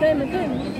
Değil mi, değil mi?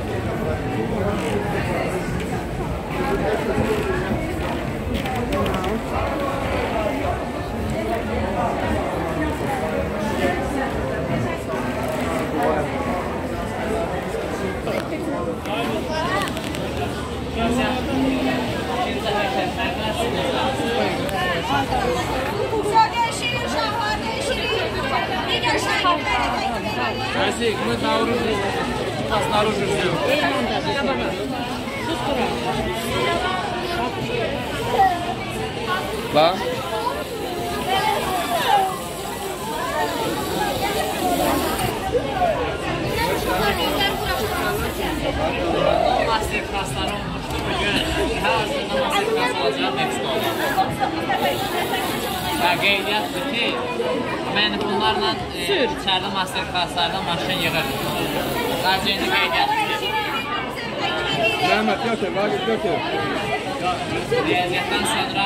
Расик, мы снаружи. У нас снаружи все. Ба? Master klasları olmuştu Və qeydiyyatdır ki, mən bunlarla e, içəridə master klaslarda maşın yığırdım. Sadəcə indi qeydiyyatdır ki. Məhəmməd, götür, Vaqif, götür. Riyaziyyatdan sonra...